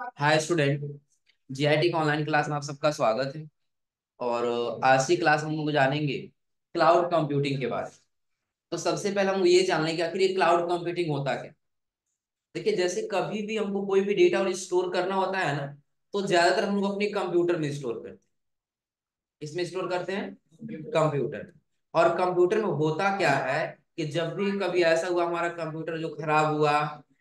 हाय student GIT का online class में आप सबका स्वागत है। और आज की क्लास हम लोग जानेंगे क्लाउड कंप्यूटिंग के बारे में। तो सबसे पहले हम ये जान लेंगे आखिर ये क्लाउड कंप्यूटिंग होता क्या? देखिए, जैसे कभी भी हमको कोई भी डेटा और स्टोर करना होता है ना तो ज़्यादातर हम लोग अपने कंप्यूटर में स्टोर करते हैं। इसमें स्टोर करते हैं? कंप्यूटर और कंप्यूटर में होता क्या है कि जब भी कभी ऐसा हुआ, हमारा कंप्यूटर जो खराब हुआ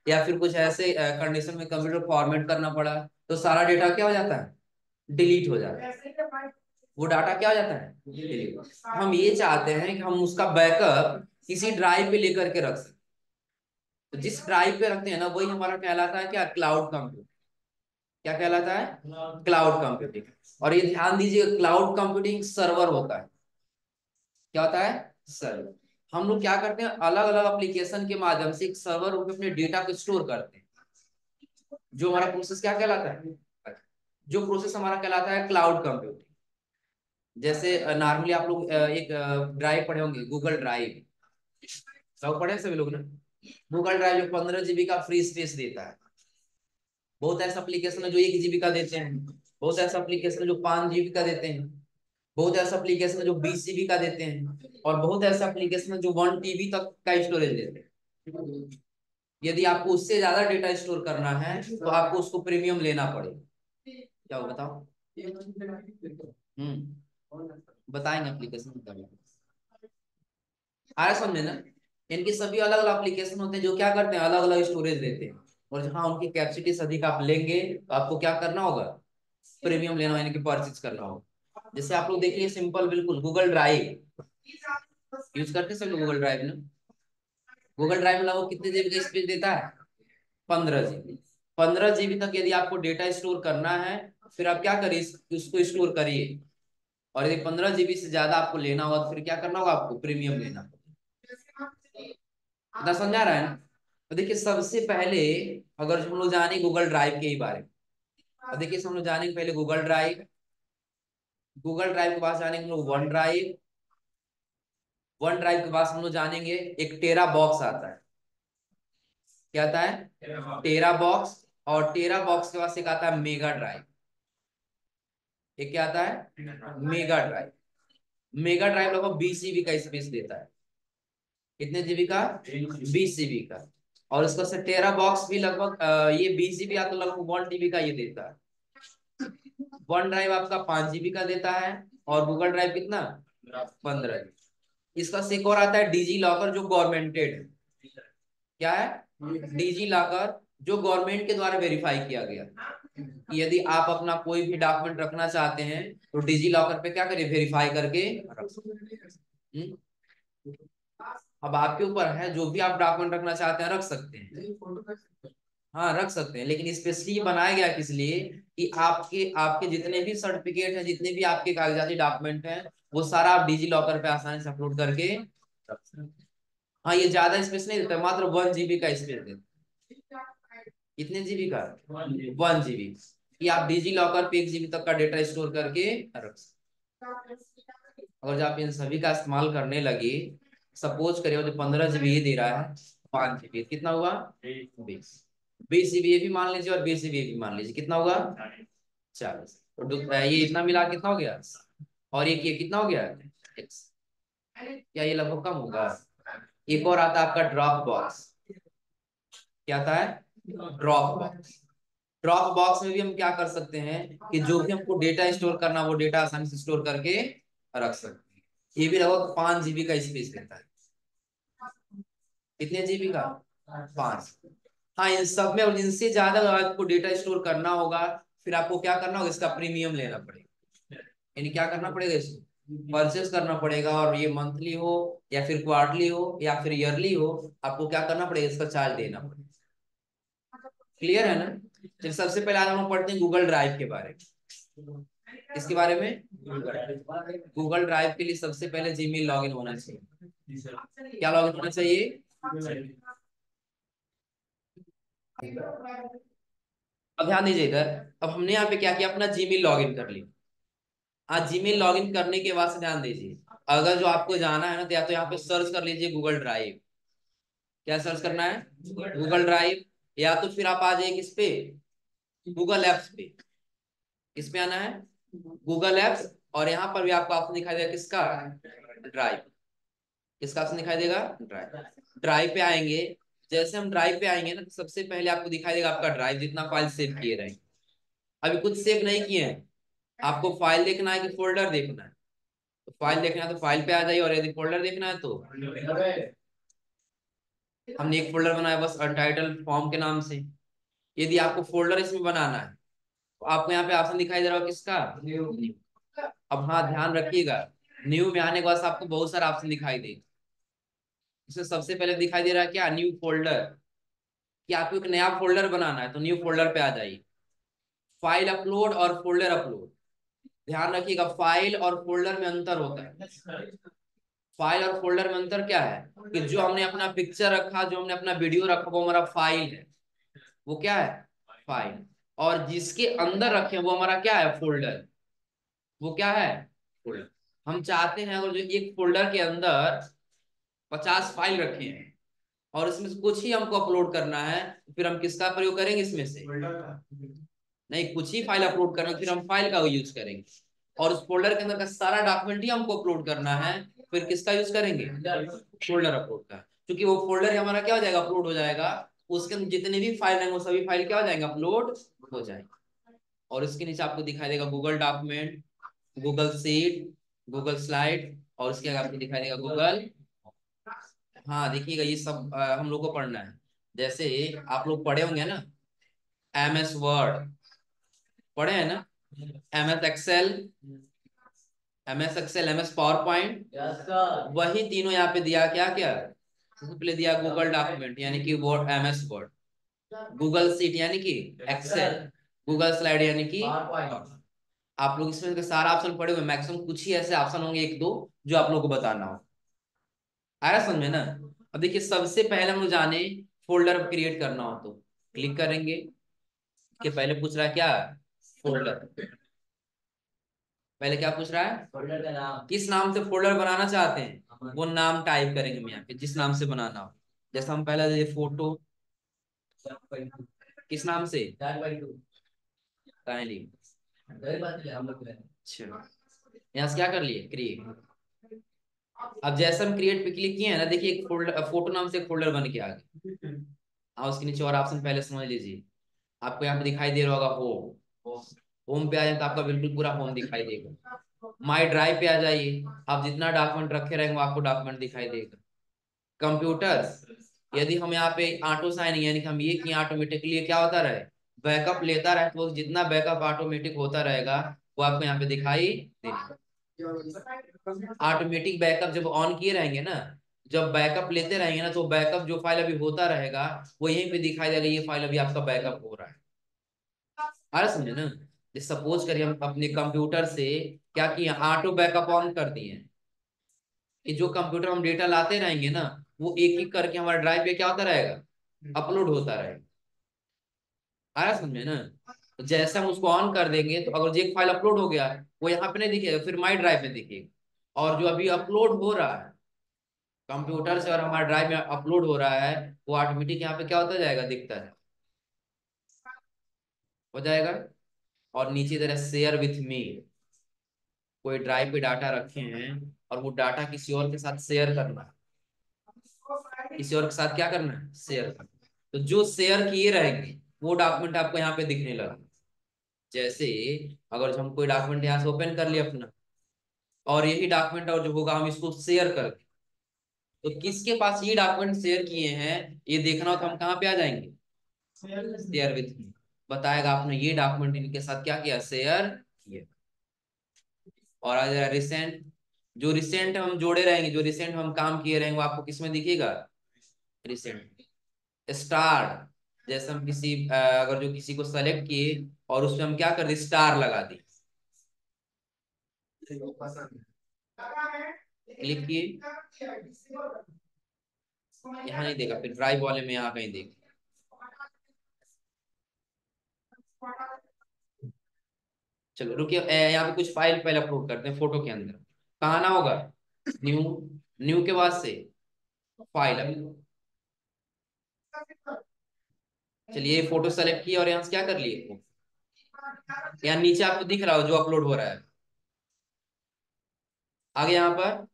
या फिर कुछ ऐसे कंडीशन में कंप्यूटर फॉर्मेट करना पड़ा तो सारा डेटा क्या हो जाता है? डिलीट हो जाता है। वो डाटा क्या हो जाता है? हम ये चाहते हैं कि हम उसका बैकअप किसी ड्राइव पे लेकर के रख सकें। तो जिस ड्राइव पे रखते हैं ना, वही हमारा कहलाता है क्या? क्लाउड कंप्यूटिंग क्या कहलाता है? क्लाउड कंप्यूटिंग और ये ध्यान दीजिए क्लाउड कंप्यूटिंग सर्वर होता है। क्या होता है? सर्वर हम लोग क्या करते हैं? अलग अलग एप्लीकेशन के माध्यम से एक सर्वर पे अपने डेटा को स्टोर करते हैं। जो हमारा प्रोसेस क्या कहलाता है? जो प्रोसेस हमारा कहलाता है क्लाउड कंप्यूटिंग जैसे नॉर्मली आप लोग एक ड्राइव पढ़े होंगे गूगल ड्राइव सब पढ़े सभी लोग ना? गूगल ड्राइव जो पंद्रह जीबी का फ्री स्पेस देता है। बहुत ऐसा एप्लीकेशन है जो एक जीबी का देते हैं। बहुत ऐसा एप्लीकेशन है जो पाँच जीबी का देते हैं। बहुत ऐसा एप्लीकेशन है जो बीस जीबी का देते हैं और बहुत ऐसा एप्लीकेशन है जो वन टीबी तक का स्टोरेज देते हैं। यदि आपको उससे ज़्यादा डेटा स्टोर करना है तो आपको उसको प्रीमियम लेना पड़ेगा। क्या बताओ? हम्म बताएँगे एप्लीकेशन आ रहा समझे ना? इनके सभी अलग अलग एप्लीकेशन होते हैं जो क्या करते हैं? अलग अलग स्टोरेज देते हैं। और जहाँ उनकी कैपेसिटी अधिक आप लेंगे तो आपको क्या करना होगा? प्रीमियम लेना यानी कि परचेज करना होगा। जैसे आप लोग देखिए सिंपल बिल्कुल गूगल ड्राइव यूज़ करते सब गूगल ड्राइव ना? गूगल ड्राइव में वो कितने जीबी का स्पेस देता है? पंद्रह जीबी पंद्रह जीबी तक यदि आपको डेटा स्टोर करना है, फिर आप क्या करिए, उसको स्टोर करिए। और यदि पंद्रह जीबी से ज़्यादा आपको लेना होगा तो फिर क्या करना होगा आपको? प्रीमियम लेना होगा। समझा रहा है ना? तो देखिए, सबसे पहले अगर हम लोग जाने गूगल ड्राइव के ही बारे में तो देखिए, हम लोग जाने पहले गूगल ड्राइव गूगल ड्राइव के पास जाने हम लोग वन ड्राइव वन ड्राइव के पास हम लोग जानेंगे एक टेरा बॉक्स आता है। क्या आता है? टेरा बॉक्स और टेरा बॉक्स के पास एक आता है मेगा ड्राइव एक क्या आता है? मेगा ड्राइव मेगा ड्राइव लगभग बीस जीबी का स्पेस देता है। कितने जीबी का? बीस जीबी का। और इसका से टेरा बॉक्स भी लगभग ये बीस जीबी तो लगभग वन टीबी का ये देता है। वन ड्राइव आपका पाँच जीबी का देता है और गूगल ड्राइव कितना? पंद्रह जीबी इसका एक और आता है डीजी लॉकर जो गवर्नमेंटेड क्या है? डीजी लॉकर जो गवर्नमेंट के द्वारा वेरीफाई किया गया। यदि आप अपना कोई भी डॉक्यूमेंट रखना चाहते हैं तो डिजी लॉकर पे क्या करिए? वेरीफाई करके हम्म? अब आपके ऊपर है, जो भी आप डॉक्यूमेंट रखना चाहते हैं, रख सकते हैं। हाँ रख सकते हैं लेकिन स्पेशली बनाया गया किस लिए? कि आपके आपके जितने भी सर्टिफिकेट हैं जितने भी आपके कागजाती डॉक्यूमेंट हैं वो सारा आप डिजी लॉकर पे आसानी से अपलोड करके रख सकते हैं हाँ ये ज़्यादा स्पेस नहीं देता मात्र वन जीबी का स्पेस देता कितने जीबी का? वन जीबी कि आप डिजी लॉकर पे एक जीबी तक का डेटा स्टोर करके रख सकते अगर जब आप इन सभी का इस्तेमाल करने लगे सपोज़ करिए पंद्रह जीबी ये दे रहा है पाँच जीबी कितना हुआ? बीस। बीस जीबी ये भी मान लीजिए और बीस जीबी ये भी मान लीजिए। कितना होगा? चालीस। तो ये इतना मिला कितना हो गया? और एक, ये कितना हो गया? क्या ये लगभग कम होगा। एक और आता है आपका ड्रॉप बॉक्स क्या आता है? ड्रॉप बॉक्स ड्रॉप बॉक्स में भी हम क्या कर सकते हैं कि जो भी हमको डेटा स्टोर करना, वो डेटा आसानी से स्टोर करके रख सकते हैं। ये भी लगभग पाँच जीबी का स्पेस लेता है। कितने जीबी का? पाँच। हाँ इन सब में और इनसे ज़्यादा आपको डेटा स्टोर करना होगा, फिर आपको क्या करना होगा, इसका प्रीमियम लेना पड़ेगा। यानी क्या करना पड़ेगा इसको परचेस करना पड़ेगा और ये मंथली हो या फिर क्वार्टरली हो या फिर ईयरली हो, आपको क्या करना पड़ेगा, इसका चार्ज देना पड़ेगा। क्लियर है ना? फिर सबसे पहले आज हम पढ़ते हैं गूगल ड्राइव के बारे में। इसके बारे में? गूगल ड्राइव के लिए सबसे पहले जीमेल लॉगिन होना चाहिए। क्या लॉगिन होना चाहिए? अब ध्यान दीजिए इधर। अब हमने यहाँ पे क्या किया? अपना जीमेल लॉगिन कर लिया आज जीमेल लॉगिन करने के बाद से ध्यान दीजिए। अगर जो आपको जाना है ना तो या तो यहाँ पे सर्च कर लीजिए गूगल ड्राइव क्या सर्च करना है? गूगल ड्राइव या तो फिर आप आ जाइए किस पे? गूगल एप्स पे। किस पे आना है? गूगल एप्स और यहाँ पर भी आपको ऑप्शन दिखाई देगा किसका? ड्राइव किसका ऑप्शन दिखाई देगा? ड्राइव ड्राइव पे आएँगे। जैसे हम ड्राइव पे आएँगे ना तो सबसे पहले आपको दिखाई देगा आपका ड्राइव जितना फ़ाइल सेव किए रहे अभी कुछ सेव नहीं किए हैं। आपको फ़ाइल देखना है कि फोल्डर देखना है। तो फ़ाइल देखना है तो फ़ाइल पे आ जाइए और यदि फोल्डर देखना है तो हमने एक फोल्डर बनाया बस अनटाइटल फॉर्म के नाम से। यदि आपको फोल्डर इसमें बनाना है तो आपको यहाँ पे ऑप्शन दिखाई दे रहा हो किसका? न्यू अब हाँ ध्यान रखिएगा। न्यू में आने के बाद आपको बहुत सारा ऑप्शन दिखाई देगा। इसमें सबसे पहले दिखाई दे रहा है क्या? न्यू फोल्डर कि आपको एक नया फोल्डर बनाना है तो न्यू फोल्डर पे आ जाइए। फ़ाइल अपलोड और फोल्डर अपलोड ध्यान रखिएगा फ़ाइल और फोल्डर में अंतर होता है। फ़ाइल और फोल्डर में अंतर क्या है? कि जो हमने अपना पिक्चर रखा जो हमने अपना वीडियो रखा वो हमारा फ़ाइल है। वो क्या है? फ़ाइल और जिसके अंदर रखे वो हमारा क्या है? फोल्डर वो क्या है? फोल्डर हम चाहते हैं अगर जो एक फोल्डर के अंदर पचास फ़ाइल रखे हैं। और इसमें से कुछ ही हमको अपलोड करना है फिर हम किसका प्रयोग करेंगे इसमें से? नहीं कुछ ही फ़ाइल अपलोड करना फिर हम फ़ाइल का यूज़ करेंगे। और उस फोल्डर के अंदर का सारा डॉक्यूमेंट ही हमको अपलोड करना है फिर किसका यूज़ करेंगे? फोल्डर अपलोड का। क्योंकि वो फोल्डर हमारा क्या हो जाएगा अपलोड हो जाएगा। उसके अंदर जितने भी फ़ाइल हैं वो सभी फ़ाइल क्या हो जाएँगे अपलोड हो जाएँगे। और इसके नीचे आपको दिखाई देगा Google document Google sheet Google slide और उसके आगे आपको दिखाई देगा गूगल हाँ देखिएगा ये सब आ, हम लोग को पढ़ना है। जैसे आप लोग पढ़े होंगे ना एम एस वर्ड पढ़े हैं ना? M S Excel M S Excel M S power point वही तीनों यहाँ पे दिया क्या क्या? सबसे पहले दिया गूगल डॉक्यूमेंट यानी कि word M S word Google sheet यानी कि एक्सेल गूगल स्लाइड यानी कि आप लोग इसमें सारा ऑप्शन पढ़े हुए मैक्सिमम कुछ ही ऐसे ऑप्शन होंगे एक दो जो आप लोग को बताना हो। आया समझ में ना? अब देखिए सबसे पहले हम लोग जाने फोल्डर क्रिएट करना हो तो। क्लिक करेंगे। कि पहले पूछ रहा है क्या? फोल्डर। पहले क्या पूछ रहा है? फोल्डर का नाम। किस नाम से फोल्डर बनाना चाहते हैं? वो नाम टाइप करेंगे हम यहाँ पे जिस नाम से बनाना हो। जैसा हम पहले फ़ोटो। किस नाम से? काइंडली अच्छा। यहाँ से क्या कर लिए? क्रिएट। अब जैसे हम क्रिएट पे क्लिक किए हैं ना, देखिए एक फोल्डर फ़ोटो नाम से एक फोल्डर बन के आ गया। हाँ उसके नीचे और ऑप्शन पहले समझ लीजिए। आपको यहाँ पे दिखाई दे रहा होगा होम होम पे आ जाए तो आपका बिल्कुल पूरा होम दिखाई देगा। माई ड्राइव पे आ जाइए। आप जितना डॉक्यूमेंट रखे रहेंगे आपको डॉक्यूमेंट दिखाई देगा। कंप्यूटर यदि हम यहाँ पे ऑटो साइन यानी कि हम ये कि ऑटोमेटिकली क्या होता रहे? बैकअप लेता रहे तो जितना बैकअप ऑटोमेटिक होता रहेगा, वो आपको यहाँ पे दिखाई देगा। ऑटोमेटिक बैकअप जब ऑन किए रहेंगे ना जब बैकअप लेते रहेंगे ना तो बैकअप जो फ़ाइल अभी होता रहेगा वो यहीं पे दिखाई देगा ये फ़ाइल अभी आपका बैकअप हो रहा है। आ रहा समझे ना? सपोज़ करिए हम अपने कंप्यूटर से क्या किए ऑटो बैकअप ऑन कर दिए। कि जो कंप्यूटर हम डेटा लाते रहेंगे ना वो एक एक करके हमारे ड्राइव पे क्या होता रहेगा? अपलोड होता रहेगा। आया समझे ना? जैसे हम उसको ऑन कर देंगे तो अगर एक फ़ाइल अपलोड हो गया, वो यहाँ पे नहीं दिखेगा, फिर माई ड्राइव में दिखेगा। और जो अभी अपलोड हो रहा है कंप्यूटर से और हमारे ड्राइव में अपलोड हो रहा है, वो ऑटोमेटिक यहाँ पे क्या होता जाएगा, दिखता है। हो जाएगा? और नीचे तरह शेयर विथ मी कोई ड्राइव पे डाटा रखे हैं, और वो डाटा किसी और के साथ शेयर करना है। किसी और के साथ क्या करना है? शेयर करना तो जो शेयर किए रहेंगे, वो डॉक्यूमेंट आपको यहाँ पे दिखने लगा। जैसे अगर हम कोई डॉक्यूमेंट यहाँ से ओपन कर लिया अपना और यही डॉक्यूमेंट और जो होगा हम इसको शेयर कर तो किसके पास ये डॉक्यूमेंट शेयर किए हैं ये देखना हो तो हम कहाँ पे आ जाएँगे? शेयर विथ मी बताएगा आपने ये डॉक्यूमेंट इनके साथ क्या किया? शेयर किया। और आ जाएगा रिसेंट जो रिसेंट हम जोड़े रहेंगे जो रिसेंट हम काम किए रहेंगे वो आपको किसमें दिखेगा? रिसेंट स्टार जैसे हम किसी अगर जो किसी को सेलेक्ट किए और उसमें हम क्या कर दी स्टार लगा दी क्लिक किए। यहाँ नहीं देखा फिर ड्राइव वाले में यहाँ कहीं देगा चलो रुकिए यहाँ पे कुछ फ़ाइल पहले अपलोड करते हैं फ़ोटो के अंदर। कहा ना होगा? न्यू न्यू के बाद से। फ़ाइल। चलिए फ़ोटो सेलेक्ट किया और यहाँ से क्या कर लिए? यहाँ नीचे आपको दिख रहा हो जो अपलोड हो रहा है। आगे यहाँ पर।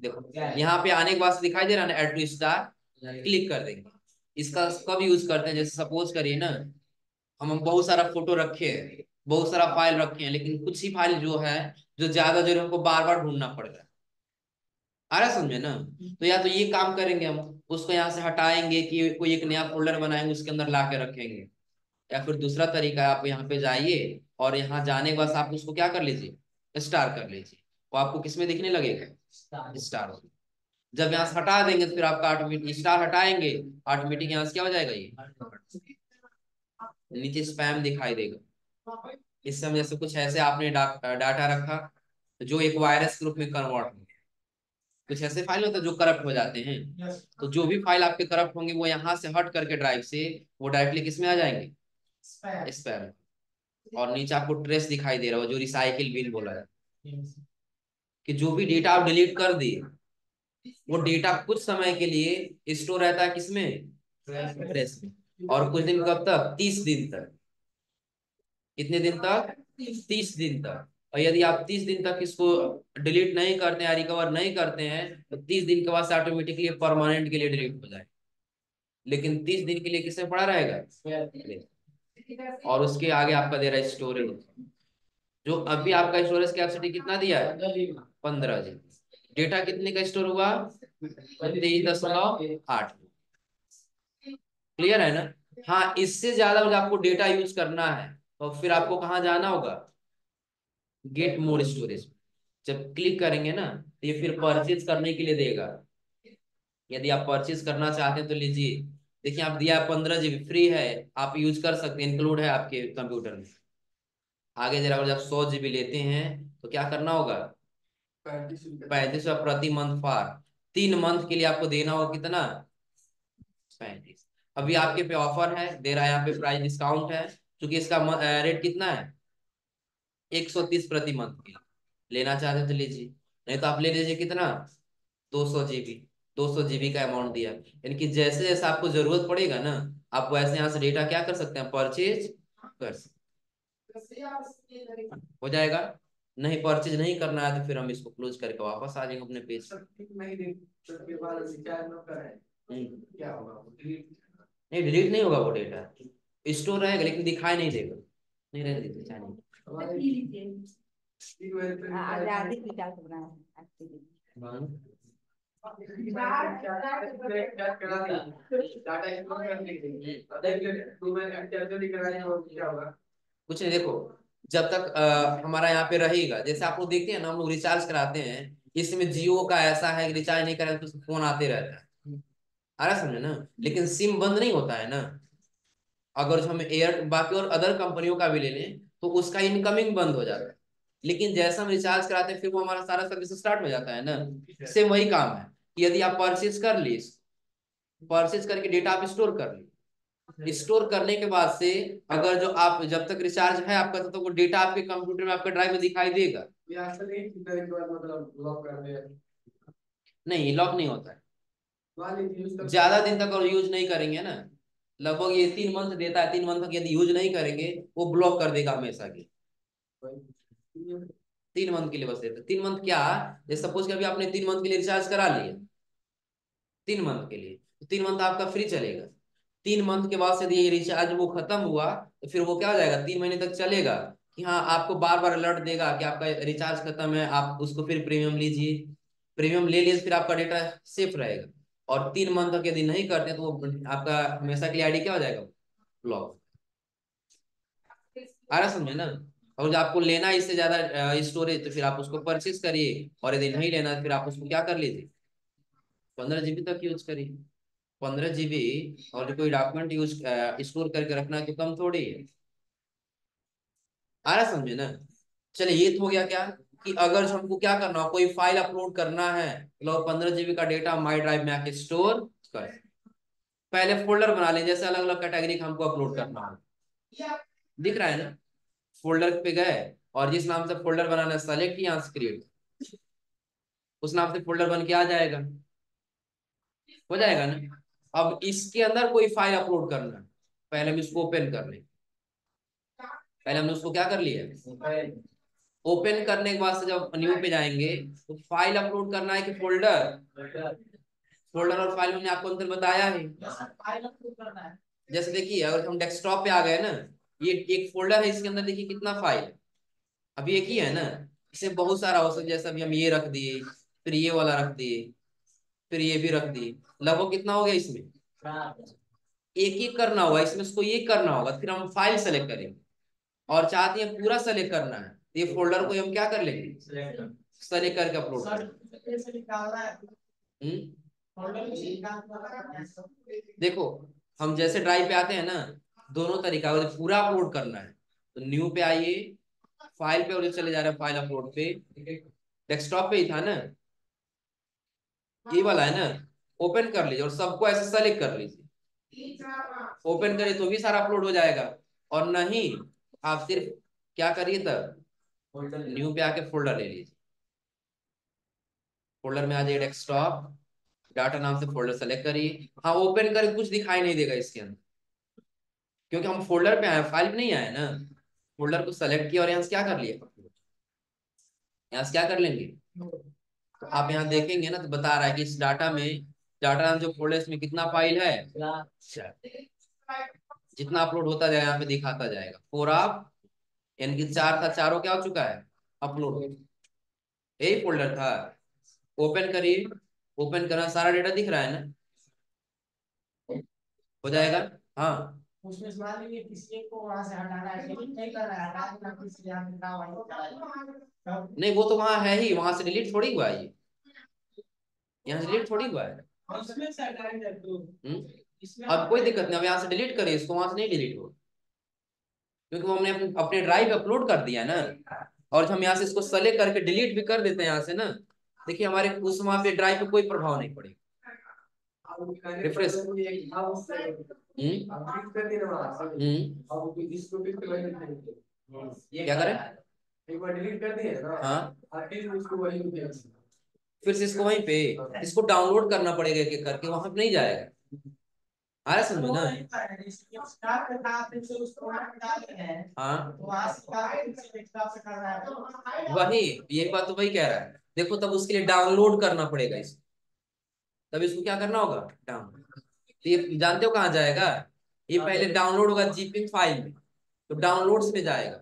देखो, यहाँ पे आने के बाद दिखाई दे रहा है ना एड टू स्टार क्लिक कर देंगे। इसका कब यूज़ करते हैं, जैसे सपोज़ करिए ना, हम बहुत सारा फ़ोटो रखे हैं, बहुत सारा फ़ाइल रखे हैं, लेकिन कुछ ही फ़ाइल जो है, जो ज़्यादा जो हमको बार बार ढूंढना पड़ रहा है। आ रहा समझे ना? तो या तो ये काम करेंगे हम उसको यहाँ से हटाएँगे कि कोई एक नया फोल्डर बनाएँगे उसके अंदर ला के रखेंगे। या फिर दूसरा तरीका आप यहाँ पे जाइए और यहाँ जाने के बाद आप उसको क्या कर लीजिए? स्टार कर लीजिए। वो आपको किसमें दिखने लगेगा? स्टार। जब यहाँ से हटा देंगे तो फिर आपका ऑटोमेटिक स्टार हटाएँगे ऑटोमेटिक यहाँ से क्या हो जाएगा ये? नीचे स्पैम दिखाई देगा। इस समय जैसे कुछ ऐसे आपने डा, डाटा रखा जो एक वायरस ग्रुप में कन्वर्ट हो गया। कुछ ऐसे फ़ाइल होते हैं जो करप्ट हो जाते हैं। Yes. तो जो भी फ़ाइल आपके करप्ट होंगे वो यहाँ से हट करके ड्राइव से वो डायरेक्टली किसमें आ जाएँगे? स्पैम और नीचे आपको ट्रेस दिखाई दे रहा हो जो रिसाइकिल बिल बोला है। कि जो भी डेटा आप डिलीट कर दिए वो डेटा कुछ समय के लिए स्टोर रहता है किसमें ट्रेस में। और कुछ दिन कब तक? तीस दिन तक। कितने दिन तक? तीस दिन तक। और यदि आप तीस दिन तक इसको डिलीट नहीं करते हैं रिकवर नहीं करते हैं तो तीस दिन के बाद से ऑटोमेटिकली परमानेंट के लिए डिलीट हो जाए लेकिन तीस दिन के लिए किसमें पड़ा रहेगा? और उसके आगे आपका दे रहा है स्टोरेज जो अभी आपका स्टोरेज कैपेसिटी कितना दिया है? पंद्रह जी। डेटा कितने का स्टोर हुआ? तेईस दशमलव आठ। क्लियर है ना? हाँ इससे ज़्यादा आपको डेटा यूज़ करना है। तो फिर आपको कहा जाना होगा? गेट मोर स्टोरेज जब क्लिक करेंगे ना तो ये फिर परचेज करने के लिए देगा। यदि आप परचेज करना चाहते हैं तो लीजिए। देखिए आप दिया पंद्रह जीबी फ्री है। आप यूज़ कर सकते हैं इंक्लूड है आपके कंप्यूटर में। आगे जरा जब सौ जीबी लेते हैं तो क्या करना होगा? पैंतीस प्रति मंथ फार तीन मंथ के लिए आपको देना होगा कितना? पैंतीस। अभी आपके पे ऑफ़र है दे रहा है यहाँ पे प्राइस डिस्काउंट है। क्योंकि इसका रेट कितना है? एक सौ तीस प्रति मंथ की लेना चाहते तो लीजिए। नहीं तो आप ले लीजिए कितना? दो सौ जीबी। दो सौ जीबी का अमाउंट दिया। यानी कि जैसे जैसे आपको ज़रूरत पड़ेगा ना आप वैसे यहाँ से डेटा क्या कर सकते हैं? परचेज कर सकते हो। जाएगा? नहीं परचेज नहीं करना है तो फिर हम इसको क्लोज करके वापस आ जाएँगे अपने पेज क्या नहीं डिलीट नहीं होगा वो डेटा स्टोर रहेगा लेकिन दिखाई नहीं देगा। नहीं रहने देते चाहे कुछ नहीं देखो जब तक आ, हमारा यहाँ पे रहेगा जैसे आप लोग देखते हैं ना हम लोग रिचार्ज कराते हैं इसमें जियो का ऐसा है कि रिचार्ज नहीं करें तो फ़ोन आते रहता है। आ रहा समझे ना? लेकिन सिम बंद नहीं होता है ना? अगर हम एयर बाकी और अदर कंपनियों का भी ले लें तो उसका इनकमिंग बंद हो जाता है। लेकिन जैसा हम रिचार्ज कराते हैं फिर वो हमारा सारा सर्विस स्टार्ट हो जाता है ना? सेम वही काम है कि यदि आप परचेज कर ली परचेज करके डेटा आप स्टोर कर ली स्टोर करने के बाद से अगर जो आप जब तक रिचार्ज है आपका तो वो डेटा आपके कंप्यूटर में आपके ड्राइव में दिखाई देगा। नहीं लॉक नहीं होता है। ज़्यादा दिन तक और यूज़ नहीं करेंगे ना। लगभग ये तीन मंथ देता है, तीन मंथ तक यदि यूज़ नहीं करेंगे, वो ब्लॉक कर देगा हमेशा के। तीन मंथ के लिए बस देता तीन मंथ क्या? जैसे सपोज़ कि अभी आपने तीन मंथ के लिए रिचार्ज करा लिया। तीन मंथ के लिए। तो तीन मंथ आपका फ्री चलेगा। तीन मंथ के बाद यदि ये रिचार्ज वो खत्म हुआ तो फिर वो क्या हो जाएगा? तीन महीने तक चलेगा कि हाँ आपको बार बार अलर्ट देगा कि आपका रिचार्ज खत्म है, आप उसको फिर प्रीमियम लीजिए। प्रीमियम ले लीजिए फिर आपका डेटा सेफ़ रहेगा। और तीन मंथ तक यदि नहीं करते तो आपका हमेशा के लिए आईडी क्या हो जाएगा? ब्लॉक आ रहा समझे ना? और जब आपको लेना इससे ज़्यादा स्टोरेज तो फिर आप उसको परचेज करिए। और यदि नहीं लेना, फिर आप उसको क्या कर लीजिए? पंद्रह जीबी तक यूज़ करिए। पंद्रह जीबी और जो कोई डॉक्यूमेंट यूज़ स्टोर करके रखना तो कम थोड़ी है। आ रहा समझे ना? चलिए, ये तो हो गया क्या? कि अगर हमको क्या करना कोई फ़ाइल अपलोड करना है लो पंद्रह जीबी का डेटा माई ड्राइव में आके स्टोर कर। पहले फोल्डर बना लें, जैसे अलग अलग कैटेगरी का हमको अपलोड करना हो। दिख रहा है ना? फोल्डर पे गए और जिस नाम से फोल्डर बनाना है सेलेक्ट यहाँ से उस नाम से फोल्डर बन के आ जाएगा। हो जाएगा ना? अब इसके अंदर कोई फ़ाइल अपलोड करना है। पहले हम इसको ओपन कर लें। पहले हमने उसको क्या कर लिया ओपन करने के बाद से जब न्यू पे जाएँगे तो फ़ाइल अपलोड करना है कि फोल्डर फोल्डर और फ़ाइल हमने आपको अंतर बताया है। जैसे देखिए अगर हम डेस्कटॉप पे आ गए ना ये एक फोल्डर है इसके अंदर देखिए कितना फ़ाइल अभी एक ही है ना इसे बहुत सारा हो सकता है जैसे अभी हम ये रख दिए फिर ये वाला रख दिए फिर ये भी रख दिए। लगभग कितना हो गया इसमें? एक एक करना होगा इसमें उसको ये करना होगा फिर हम फ़ाइल सेलेक्ट करेंगे। और चाहते हैं पूरा सेलेक्ट करना है। ये फोल्डर को हम क्या कर लेंगे? सेलेक्ट करके अपलोड देखो हम जैसे ड्राइव पे आते हैं ना दोनों तरीका अगर पूरा अपलोड करना है तो न्यू पे आइए फ़ाइल पे और चले जा रहे हैं फ़ाइल अपलोड पे। डेस्कटॉप पे ही था ना? ये वाला है ना? ओपन कर लीजिए और सबको ऐसे सेलेक्ट कर लीजिए। ओपन करिए तो भी सारा अपलोड हो जाएगा। और नहीं आप सिर्फ़ क्या करिए तब? न्यू पे आके फोल्डर ले लीजिए। फोल्डर में आ जाइए डेस्कटॉप डाटा नाम से फोल्डर सेलेक्ट करिए। हाँ ओपन करके कुछ दिखाई नहीं देगा इसके अंदर। क्योंकि हम फोल्डर पे आए फ़ाइल नहीं आए ना। फोल्डर को सेलेक्ट किया और यहाँ से क्या कर लिया यहाँ से क्या कर लेंगे? तो आप यहाँ देखेंगे ना तो बता रहा है कि इस डाटा में डाटा नाम जो फोल्डर इसमें कितना फ़ाइल है? जितना अपलोड होता जाएगा यहाँ पे दिखाता जाएगा। फोर आप यानी कि चार था चारों क्या हो चुका है? अपलोड यही फोल्डर था। ओपन करिए ओपन करना सारा डेटा दिख रहा है ना? हो जाएगा? हाँ। उसमें किसी को वहाँ से हटाना है। नहीं कर रहा है। नहीं वो तो वहाँ है ही। वहाँ से डिलीट थोड़ी हुआ है यहाँ से डिलीट थोड़ी हुआ है। हम्म? अब कोई दिक्कत नहीं अब यहाँ से डिलीट करिए इसको वहाँ से नहीं डिलीट हो क्योंकि वो हमने अपने ड्राइव अपलोड कर दिया ना। और हम यहाँ से इसको सेलेक्ट करके डिलीट भी कर देते हैं यहाँ से ना। देखिए हमारे उस वहाँ पे ड्राइव पे कोई प्रभाव नहीं पड़ेगा। रिफ्रेश क्या एक बार डिलीट कर? हाँ। फिर से इसको वहीं पे, इसको डाउनलोड करना पड़ेगा करके, वहाँ पे नहीं जाएगा। आ रहा समझ ना हाँ वही ये बात तो वही कह रहा है देखो तब उसके लिए डाउनलोड करना पड़ेगा इसको तब इसको क्या करना होगा डाउनलोड तो ये जानते हो कहाँ जाएगा ये पहले डाउनलोड होगा जीपिंग फ़ाइल में तो डाउनलोड्स में जाएगा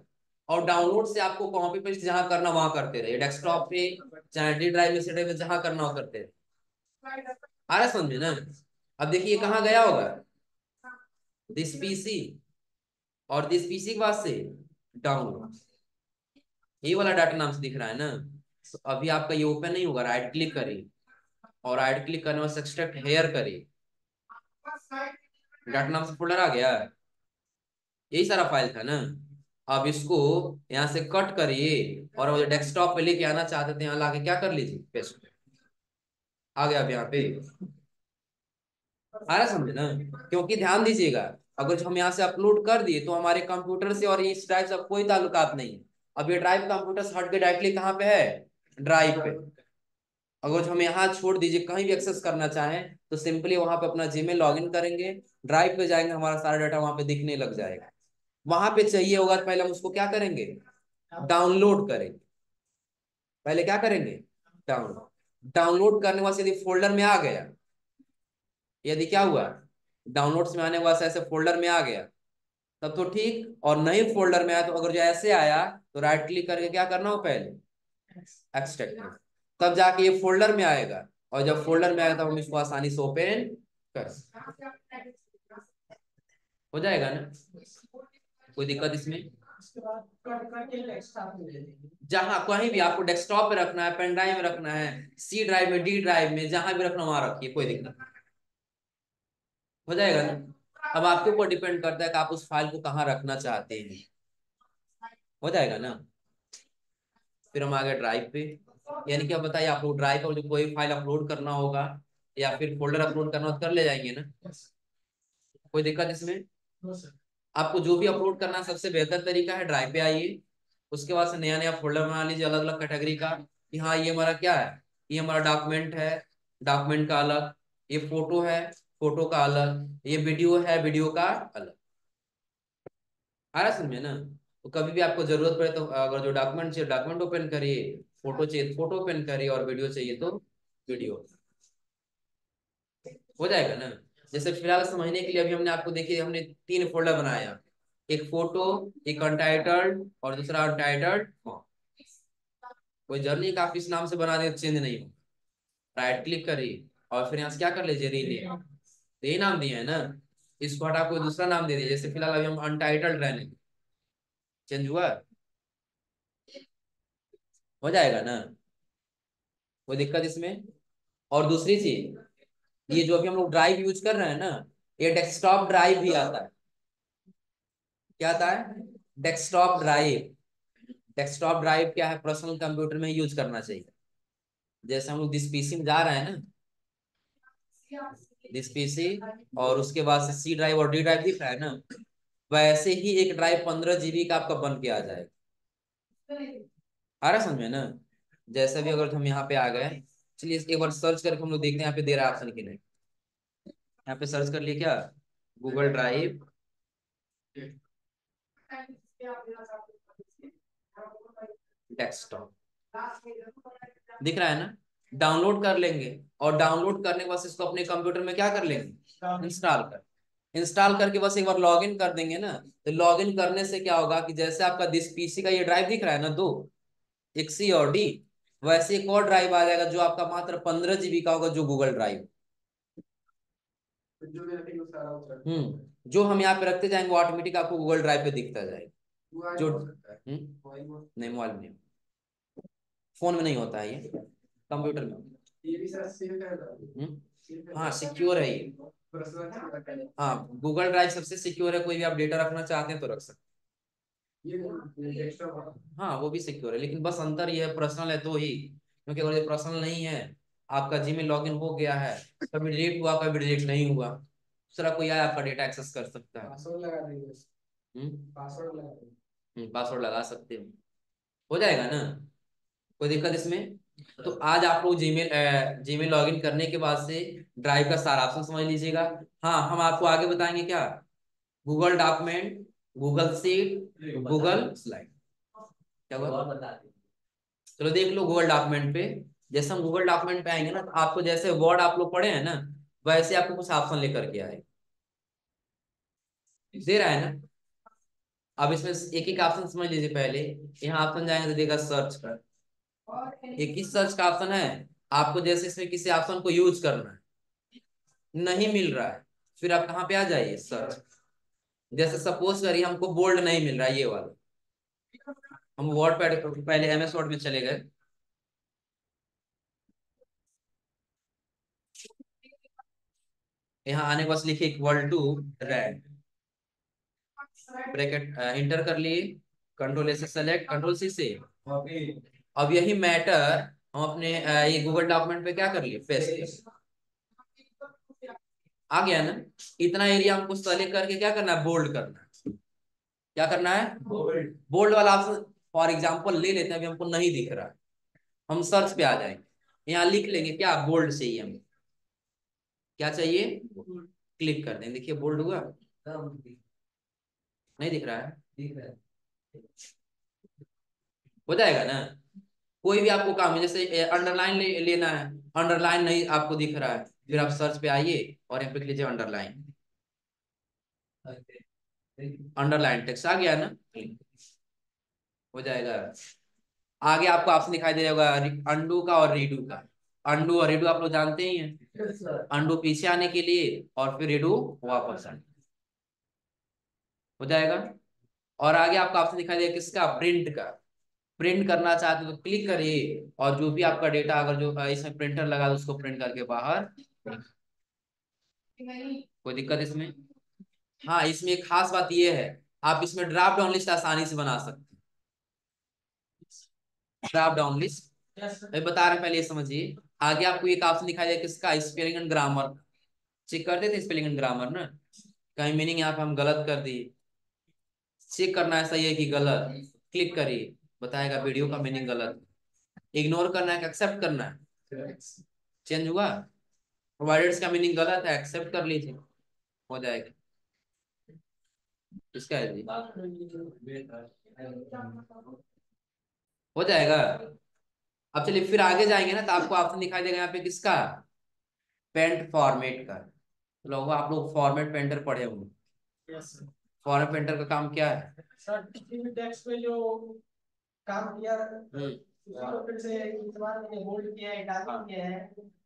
और डाउनलोड से आपको कॉपी पेस्ट जहाँ करना वहाँ करते रहे डेस्कटॉप पे चाहे डी ड्राइव में से जहाँ करना हो करते रहे आ रहा समझे ना अब देखिए कहाँ गया होगा? दिस पीसी और दिस पीसी के बाद से डाउनलोड ये वाला डाटा नाम से दिख रहा है ना? तो अभी आपका ये ओपन नहीं होगा राइट क्लिक करिए। और राइट क्लिक करने में एक्सट्रैक्ट हेयर करिए। डाटा नाम से फोल्डर आ गया। यही सारा फ़ाइल था ना? अब इसको यहाँ से कट करिए और वो डेस्कटॉप पे लेके आना चाहते थे यहाँ लाके क्या कर लीजिए? पेस्ट आ गया अब यहाँ पे। आ रहा समझे ना? क्योंकि ध्यान दीजिएगा, अगर हम यहाँ से अपलोड कर दिए तो हमारे कंप्यूटर से और इस ड्राइव से कोई ताल्लुकात नहीं अब ये ड्राइव कंप्यूटर से हट के डायरेक्टली कहाँ पे है? ड्राइव पे। अगर हम यहाँ छोड़ दीजिए, कहीं भी एक्सेस करना चाहें तो सिंपली वहाँ पे अपना जीमेल लॉगिन करेंगे ड्राइव पे जाएँगे, हमारा सारा डाटा वहाँ पे दिखने लग जाएगा। वहाँ पे चाहिए होगा तो पहले हम उसको क्या करेंगे? डाउनलोड करेंगे। पहले क्या करेंगे? डाउनलोड डाउनलोड करने वाले यदि फोल्डर में आ गया। यदि क्या हुआ? डाउनलोड्स में आने वाले ऐसे फोल्डर में आ गया। तब तो ठीक और नहीं फोल्डर में आया तो अगर जो ऐसे आया तो राइट क्लिक करके क्या करना हो पहले? एक्सट्रैक्ट तब जाके ये फोल्डर में आएगा और जब फोल्डर में आएगा तब हम इसको आसानी से ओपन कर हो। जाएगा ना? कोई दिक्कत इसमें? जहाँ कहीं भी आपको डेस्कटॉप पे रखना है पेन ड्राइव में रखना है सी ड्राइव में डी ड्राइव में जहाँ भी रखना वहाँ रखिए कोई दिक्कत हो जाएगा ना? अब आपके ऊपर डिपेंड करता है कि आप उस फ़ाइल को कहाँ रखना चाहते हैं। हो जाएगा ना? फिर हम आगे ड्राइव पे। यानी कि अब बताइए आप लोग ड्राइव पर जो कोई फ़ाइल अपलोड करना होगा या फिर फोल्डर अपलोड करना हो तो कर ले जाएँगे ना? कोई दिक्कत इसमें? आपको जो भी अपलोड करना सबसे बेहतर तरीका है ड्राइव पे आइए। उसके बाद से नया नया फोल्डर बना लीजिए अलग अलग कैटेगरी का कि हाँ ये हमारा क्या है? ये हमारा डॉक्यूमेंट है। डॉक्यूमेंट का अलग। ये फ़ोटो है। फ़ोटो का अलग, ये वीडियो है, वीडियो का अलग। आ रहा समझ ना? तो कभी भी आपको ज़रूरत पड़े तो अगर जो डॉक्यूमेंट चाहिए डॉक्यूमेंट ओपन करिए फ़ोटो चाहिए फ़ोटो ओपन करिए और वीडियो चाहिए तो वीडियो। हो जाएगा ना? जैसे फ़िलहाल समझने के लिए अभी हमने आपको देखिए, हमने तीन फोल्डर बनाया एक फ़ोटो एक अनटाइटल्ड और दूसरा अनटाइटल्ड कोई जर्नी का आप इस नाम से बना दे चेंज नहीं हो राइट क्लिक करिए और फिर यहाँ से क्या कर लीजिए रीनेम तो यही नाम दिया है ना? इसको हटा कोई दूसरा नाम दे दीजिए जैसे फ़िलहाल अभी हम अनटाइटल्ड रहने चेंज हुआ? हो जाएगा ना? कोई दिक्कत इसमें? और दूसरी चीज़, ये जो अभी हम लोग ड्राइव यूज़ कर रहे हैं ना, ये डेस्कटॉप ड्राइव भी आता है। क्या आता है? डेस्कटॉप ड्राइव डेस्कटॉप ड्राइव क्या है? पर्सनल कंप्यूटर में यूज़ करना चाहिए। जैसे हम लोग जिस पीसी में जा रहे हैं ना दिस पीसी और उसके बाद से सी ड्राइव और डी ड्राइव दिख रहा है ना? वैसे ही एक ड्राइव पंद्रह जीबी का आपका बन के आ जाएगा। आ रहा समझ में ना? जैसे भी अगर हम यहाँ पे आ गए, चलिए एक बार सर्च करके हम लोग देखते हैं यहाँ पे दे रहा है ऑप्शन की नहीं। यहाँ पे सर्च कर लिए क्या? गूगल ड्राइव डेस्कटॉप दिख रहा है ना? डाउनलोड कर लेंगे और डाउनलोड करने के बाद इसको अपने कंप्यूटर में क्या कर लेंगे? इंस्टॉल कर। इंस्टॉल करके बस एक बार लॉगिन कर देंगे ना? तो लॉगिन करने से क्या होगा कि जैसे आपका दिस पीसी का ये ड्राइव दिख रहा है ना दो एक सी और डी वैसे एक और ड्राइव आ जाएगा जो आपका मात्र पंद्रह जीबी का होगा जो गूगल ड्राइव हम्म जो हम यहाँ पे रखते जाएँगे ऑटोमेटिक आपको गूगल ड्राइव पे दिखता जाएगा। जो हम्म? नहीं मोबाइल में फ़ोन में नहीं होता है ये। कंप्यूटर में ये भी सर सेफ़ है। हाँ सिक्योर है ये। हाँ। गूगल ड्राइव सबसे सिक्योर है कोई भी आप डेटा रखना चाहते हैं तो रख सकते हाँ। वो भी सिक्योर है लेकिन बस अंतर ये है पर्सनल है तो ही। क्योंकि अगर ये पर्सनल नहीं है आपका जीमेल लॉगिन हो गया है कभी डिलीट हुआ कभी डिलीट नहीं हुआ दूसरा कोई आया आपका डेटा एक्सेस कर सकता है। पासवर्ड लगा पासवर्ड लगा पासवर्ड लगा सकते हो। हो जाएगा ना? कोई दिक्कत इसमें? तो आज आप लोग जीमेल जीमेल लॉगिन करने के बाद से ड्राइव का सारा ऑप्शन समझ लीजिएगा। हाँ हम आपको आगे बताएँगे क्या? Google document Google sheet Google slide क्या हुआ? चलो देख लो गूगल डॉक्यूमेंट पे। जैसे हम गूगल डॉक्यूमेंट पे आएँगे ना तो आपको जैसे वर्ड आप लोग पढ़े हैं ना वैसे आपको कुछ ऑप्शन लेकर के आए। दे रहा है ना? अब इसमें एक एक ऑप्शन समझ लीजिए पहले। यहाँ ऑप्शन जाएँगे तो देगा सर्च कर। ये किस सर्च का ऑप्शन है? आपको जैसे इसमें किसी ऑप्शन को यूज़ करना है। नहीं मिल रहा है। फिर आप कहाँ पे आ जाइए सर्च जैसे सपोज़ करिए हमको बोल्ड नहीं मिल रहा है, ये वाला। हम वर्ड पैड पहले एम एस वर्ड में चले गए। यहाँ आने के बाद लिखिए equal to red bracket enter कर लिए। कंट्रोल ए से सेलेक्ट कंट्रोल सी। से अब यही मैटर हम अपने ये गूगल डॉक्यूमेंट पे क्या कर लिए? पेस्ट आ गया ना? इतना एरिया हमको सेलेक्ट करके क्या करना है? बोल्ड करना है। क्या करना है? बोल्ड वाला ऑप्शन फॉर एग्जांपल ले लेते हैं अभी हमको नहीं दिख रहा है। हम सर्च पे आ जाएँगे। यहाँ लिख लेंगे क्या? बोल्ड चाहिए हमें क्या चाहिए? क्लिक कर दें देखिए बोल्ड हुआ। नहीं दिख रहा है। दिख रहा है। हो जाएगा ना? कोई भी आपको काम है जैसे अंडरलाइन ले, लेना है। अंडरलाइन नहीं आपको दिख रहा है। फिर आप सर्च पे आइए और यहाँ पे लीजिए अंडरलाइन अंडरलाइन टेक्स्ट आ गया ना? हो जाएगा। आगे आपको ऑप्शन दिखाई दे जाएगा अंडू का और रीडू का। अंडू और रेडू आप लोग जानते ही हैं। अंडू पीछे आने के लिए और फिर रेडू वापस आने। हो जाएगा? और आगे आपको ऑप्शन दिखाई देगा किसका? प्रिंट का। प्रिंट करना चाहते हो तो क्लिक करिए और जो भी आपका डेटा अगर जो इसमें प्रिंटर लगा उसको प्रिंट करके बाहर। कोई दिक्कत इसमें? हाँ इसमें एक खास बात यह है, आप इसमें ड्राफ्ट डाउन लिस्ट आसानी से बना सकते हैं। Draft down list. मैं बता रहे पहले ये समझिए। आगे आपको एक ऑप्शन दिखाई देगा किसका? Spelling and grammar. चेक कर देते स्पेलिंग एंड ग्रामर ना? कहीं मीनिंग यहाँ पे हम गलत कर दिए। चेक करना है सही है कि गलत। क्लिक करिए। बताएगा वीडियो का मीनिंग गलत। इग्नोर करना है एक्सेप्ट करना है। चेंज हुआ? प्रोवाइडर्स का मीनिंग गलत है एक्सेप्ट कर लीजिए हो जाएगा। इसका है जी। हो जाएगा। अब चलिए फिर आगे जाएँगे ना तो आपको ऑप्शन दिखाई देगा यहाँ पे किसका? पेंट फॉर्मेट का। तो लोग आप लोग फॉर्मेट पेंटर पढ़े होंगे। फॉर्मेट पेंटर का काम क्या है? सर टेक्स्ट पे जो काम किया उसको फिर से इस्तेमाल में होल्ड किया है। टाइपिंग किया है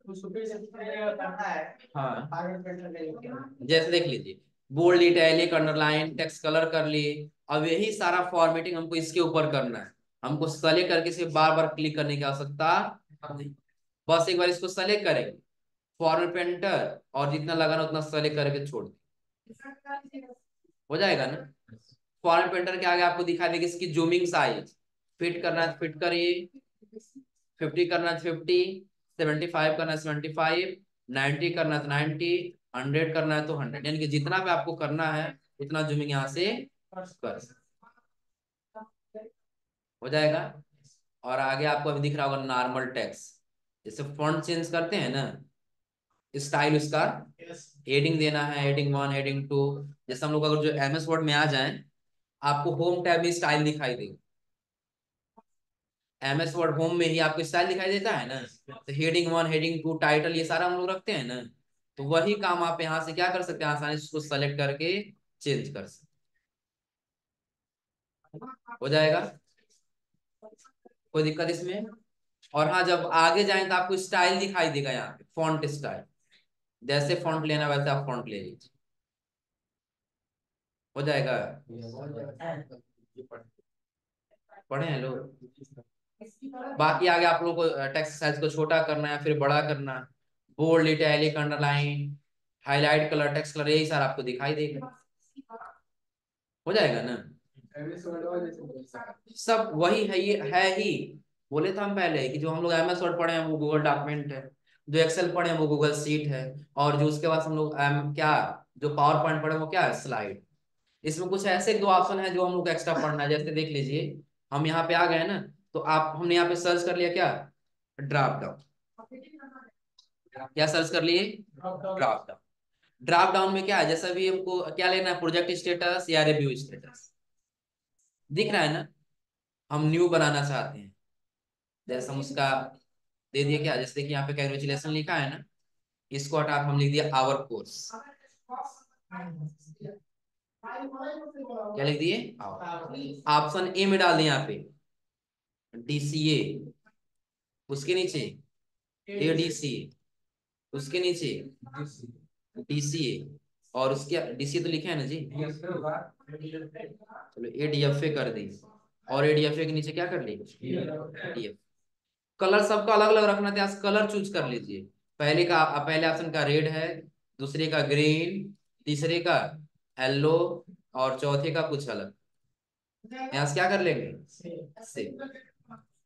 उसको फिर से करना है। हाँ। फॉर्मेट पेंटर का जैसे देख लीजिए bold italic underline text colour कर लिए अब यही सारा फॉर्मेटिंग हमको इसके ऊपर करना है। हमको सेलेक्ट करके सिर्फ़ बार बार क्लिक करने की आवश्यकता नहीं। बस एक बार इसको सेलेक्ट करेंगे। फॉर्मेट पेंटर और जितना लगाना उतना सेलेक्ट करके छोड़ दें हो जाएगा ना? फॉर्मेट पेंटर के आगे आपको दिखा देगा इसकी जूमिंग साइज़ फिट करना है फिट करिए। फिफ्टी करना है फिफ्टी, सेवेंटी फाइव करना है सेवेंटी फाइव नाइन्टी करना है तो नाइन्टी हंड्रेड करना है तो हंड्रेड। यानी कि जितना भी आपको करना है, उतना जूमिंग यहाँ से कर। हो जाएगा? और आगे आपको अभी दिख रहा होगा नॉर्मल टेक्स जैसे फॉन्ट चेंज करते हैं ना? स्टाइल उसका हेडिंग देना है हेडिंग वन हेडिंग टू जैसे हम लोग अगर जो एम एस वर्ड में आ जाए, आपको होम टैब में स्टाइल दिखाई देगा। एम एस वर्ड होम में ही आपको स्टाइल दिखाई देता है ना? तो heading one heading two title ये सारा हम लोग रखते हैं ना? तो वही काम आप यहाँ से क्या कर सकते हैं? आसानी से उसको सेलेक्ट करके चेंज कर सकते हो। जाएगा? कोई दिक्कत इसमें? और हाँ जब आगे जाए तो आपको स्टाइल दिखाई देगा यहाँ पे फॉन्ट स्टाइल जैसे फॉन्ट लेना वैसे आप फॉन्ट ले लीजिए। हो जाएगा? पढ़े हैं लोग? बाकी आगे आप लोग को टेक्स्ट साइज़ को छोटा करना है, फिर बड़ा करना bold italic underline highlight colour text colour यही सारा आपको दिखाई देगा हो जाएगा ना? सब वही है, ये है ही। बोले था हम पहले कि जो हम लोग एम एस वर्ड पढ़े हैं, वो गूगल डॉक्यूमेंट है। जो एक्सेल पढ़े हैं, वो गूगल सीट है। और जो उसके बाद हम लोग एम क्या, जो पावर पॉइंट पढ़े वो क्या है? स्लाइड इसमें कुछ ऐसे दो ऑप्शन है जो हम लोग एक्स्ट्रा पढ़ना है। जैसे देख लीजिए, हम यहाँ पे आ गए ना। तो आप हमने यहाँ पे सर्च कर लिया क्या? ड्राफ्ट डाउन क्या सर्च कर लिए? ड्राफ्ट डाउन ड्राफ्ट डाउन में क्या है? जैसा भी हमको क्या लेना है? प्रोजेक्ट स्टेटस या रिव्यू स्टेटस दिख रहा है ना? हम न्यू बनाना चाहते हैं। जैसे हम उसका दे दिए क्या? जैसे कि यहाँ पे कैंग्रेचुलेशन लिखा है ना? इसको हटा हम लिख दिया आवर कोर्स क्या लिख दिए? ऑप्शन ए में डाल दिए यहाँ पे। डीसीए उसके नीचे? एडीसीए उसके नीचे? डीसीए और उसके डीसीए तो लिखे है ना जी? चलो एडीएफए कर दी। और एडीएफए के नीचे क्या कर ली? डीएफ कलर सबका अलग अलग रखना था कलर चूज़ कर लीजिए। पहले का, पहले ऑप्शन का रेड है, दूसरे का ग्रीन, तीसरे का येलो, और चौथे का कुछ अलग। यहाँ से क्या कर लेंगे? सेव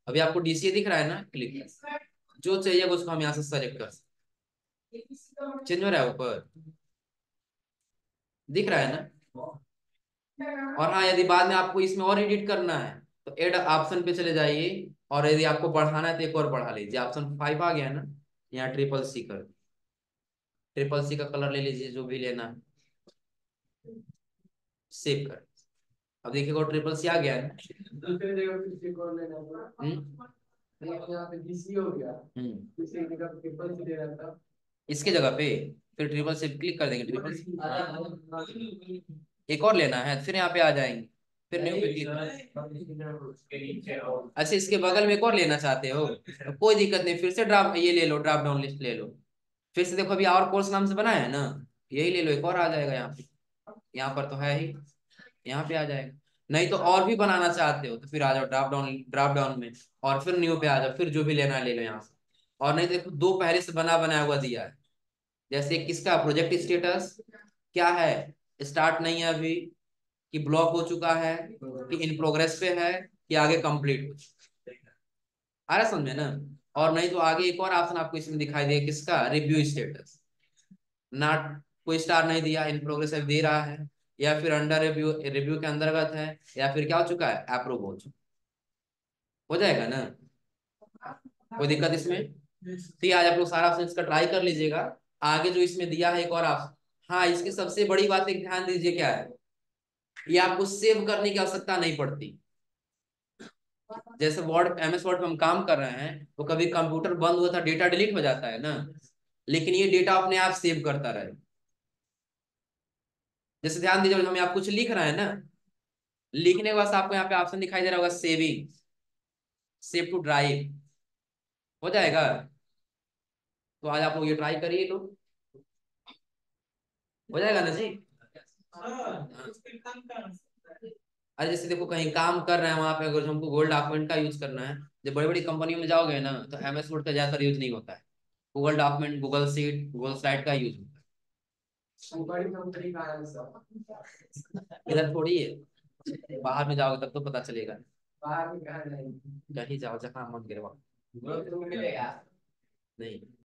अभी आपको डीसीए दिख रहा है ना? क्लिक जो चाहिए उसको हम यहाँ से सेलेक्ट कर सकते चेंज हो रहा है ऊपर। दिख रहा है ना? और हाँ यदि बाद में आपको इसमें और एडिट करना है तो एड ऑप्शन पे चले जाइए। और यदि आपको बढ़ाना है तो एक और बढ़ा लीजिए। ऑप्शन फाइव आ गया ना? यहाँ ट्रिपल सी कर ट्रिपल सी का कलर ले लीजिए जो भी लेना है। सेव कर अब देखिएगा ट्रिपल सी आ गया है दूसरे जगह किसी को लेना यहाँ पे डीसी हो गया। दूसरी जगह ट्रिपल सी दे रहा था इसके जगह पे? फिर ट्रिपल से क्लिक कर देंगे ट्रिपल से एक और लेना है फिर यहाँ पे आ जाएँगे। फिर न्यू पे क्लिक अच्छा इसके बगल में एक और लेना चाहते हो? तो कोई दिक्कत नहीं फिर से ड्राफ्ट ये ले लो ड्राफ्ट डाउन लिस्ट ले लो। फिर से देखो अभी और कोर्स नाम से बना है ना? यही ले लो एक और आ जाएगा यहाँ पे। यहाँ पर तो है ही। यहाँ पे आ जाएगा। नहीं तो और भी बनाना चाहते हो तो फिर आ जाओ ड्राफ्ट डाउन ड्राफ्ट डाउन में और फिर न्यू पे आ जाओ, फिर जो भी लेना ले लो यहाँ से। और नहीं तो देखो, दो पहले से बना, बनाया हुआ दिया है। जैसे किसका? प्रोजेक्ट स्टेटस क्या है? स्टार्ट नहीं है अभी, कि ब्लॉक हो चुका है, कि इन प्रोग्रेस पे है, कि आगे कंप्लीट हो चुका आ रहा समझे ना? और नहीं तो आगे एक और ऑप्शन आपको इसमें दिखाई दे, किसका? रिव्यू स्टेटस नॉट कोई स्टार नहीं दिया इन प्रोग्रेस दे रहा है। या फिर अंडर रिव्यू रिव्यू के अंतर्गत है, या फिर क्या हो चुका है? अप्रूव हो चुका हो। जाएगा ना? कोई दिक्कत इसमें? तो आज आप लोग सारा ऑप्शन इसका ट्राई कर लीजिएगा। आगे जो इसमें दिया है एक और ऑप्शन हाँ इसकी सबसे बड़ी बात एक ध्यान दीजिए क्या है? ये आपको सेव करने की आवश्यकता नहीं पड़ती। जैसे वर्ड एम एस वर्ड में हम काम कर रहे हैं तो कभी कंप्यूटर बंद हुआ था डेटा डिलीट हो जाता है ना? लेकिन ये डेटा अपने आप सेव करता रहे। जैसे ध्यान दीजिए हम आप कुछ लिख रहे हैं ना, लिखने के बाद आपको यहाँ पे ऑप्शन दिखाई दे रहा होगा सेविंग सेव टू ड्राइव हो जाएगा? तो आज आप लोग ये ट्राई करिए तो हो जाएगा ना जी? अरे जैसे देखो कहीं काम कर रहे हैं वहाँ पे, अगर हमको गोल्ड डॉक्यूमेंट का यूज़ करना है, जब बड़ी बड़ी कंपनियों में जाओगे ना तो एम एस वर्ड का ज़्यादातर यूज़ नहीं होता है। Google document Google sheet Google slide का यूज़ होता है। इधर थोड़ी है। बाहर में जाओगे तब तो पता चलेगा। बाहर में कहा कहीं जाओ जहाँ मन गिरवा। मिलेगा। नहीं।